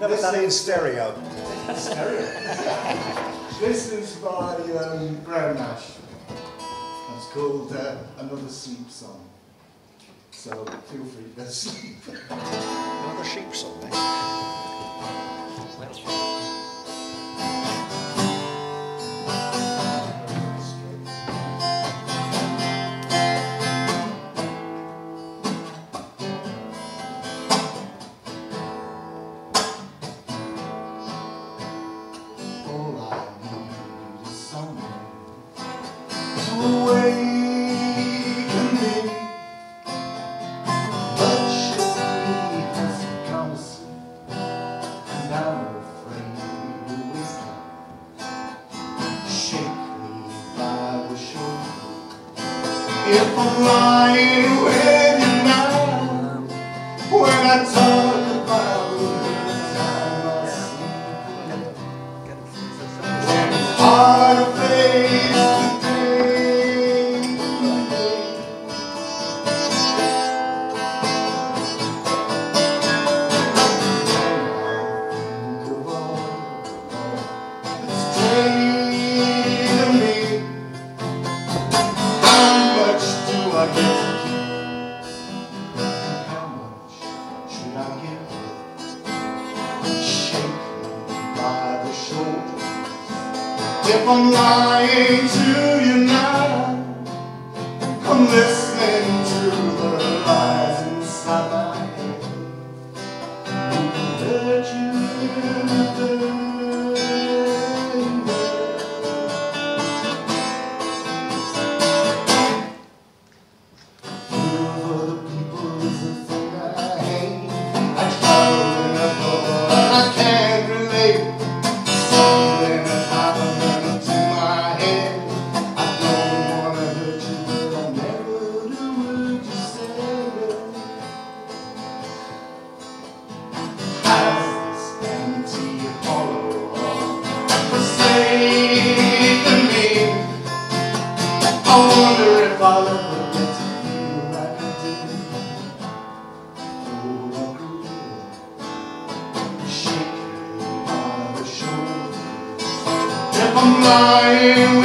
Never done it stereo. stereo. this is by um, Graham Nash. It's called uh, Another Sleep Song. So feel free to sleep. Another sheep song, If I'm lying with you now, when I talk I? How much should I give? By the. If I'm lying to you now, I'm listening I wonder if I'll ever get to feel like I did. Oh, I grew Shake me by the shoulder. If I'm lying